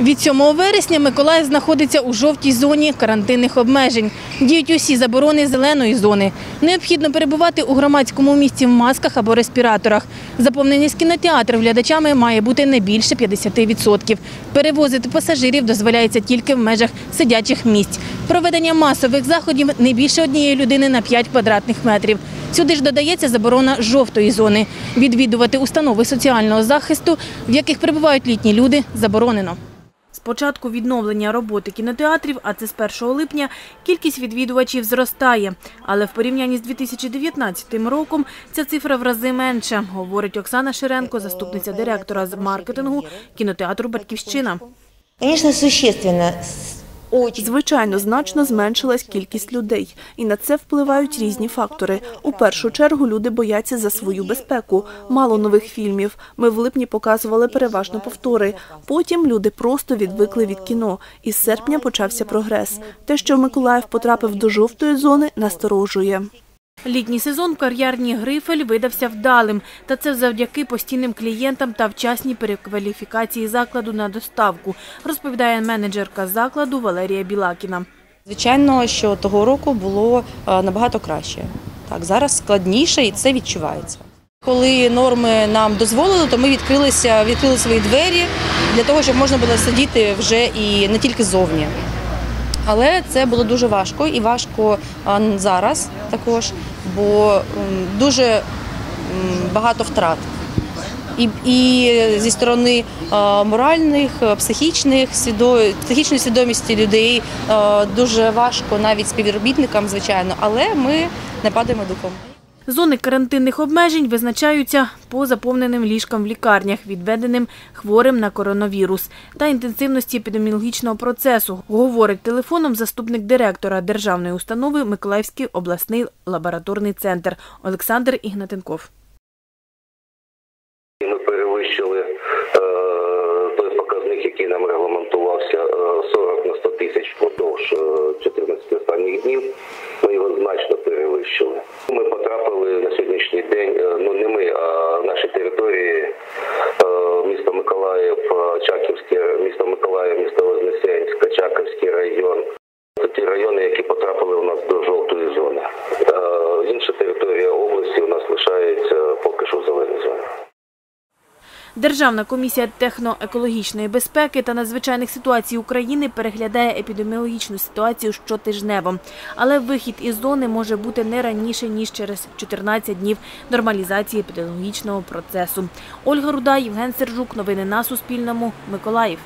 Від 7 вересня Миколаїв знаходиться у жовтій зоні карантинних обмежень. Діють усі заборони зеленої зони. Необхідно перебувати у громадському місці в масках або респіраторах. Заповненість кінотеатрів глядачами має бути не більше 50%. Перевозити пасажирів дозволяється тільки в межах сидячих місць. Проведення масових заходів не більше однієї людини на 5 квадратних метрів. Сюди ж додається заборона жовтої зони. Відвідувати установи соціального захисту, в яких перебувають літні люди, заборонено. З початку відновлення роботи кінотеатрів, а це з 1 липня, кількість відвідувачів зростає. Але в порівнянні з 2019 роком ця цифра в рази менша, говорить Оксана Ширенко, заступниця директора з маркетингу кінотеатру «Батьківщина». Звісно, существенно. Звичайно, значно зменшилась кількість людей, і на це впливають різні фактори. У першу чергу люди бояться за свою безпеку. Мало нових фільмів. Ми в липні показували переважно повтори. Потім люди просто відвикли від кіно. І з серпня почався прогрес. Те, що Миколаїв потрапив до жовтої зони, насторожує. Літній сезон в кар'ярні «Грифель» видався вдалим. Та це завдяки постійним клієнтам та вчасній перекваліфікації закладу на доставку, розповідає менеджерка закладу Валерія Білакіна. Звичайно, що того року було е, набагато краще. Так, зараз складніше і це відчувається. Коли норми нам дозволили, то ми відкрилися, відкрили свої двері для того, щоб можна було сидіти вже і не тільки зовні. Але це було дуже важко і важко зараз також, бо дуже багато втрат. І, і зі сторони е, моральних, психічних, свідо, психічної свідомості людей е, дуже важко навіть співробітникам, звичайно, але ми не падаємо духом. Зони карантинних обмежень визначаються по заповненим ліжкам в лікарнях, відведеним хворим на коронавірус, та інтенсивності епідеміологічного процесу, говорить телефоном заступник директора державної установи Миколаївський обласний лабораторний центр Олександр Ігнатенков. Ми перевищили е, той показник, який нам регламентувався е, 40 на 100 тисяч впродовж Державна комісія техноекологічної безпеки та надзвичайних ситуацій України переглядає епідеміологічну ситуацію щотижнево. Але вихід із зони може бути не раніше, ніж через 14 днів нормалізації епідеміологічного процесу. Ольга Руда, Євген Сержук. Новини на Суспільному. Миколаїв.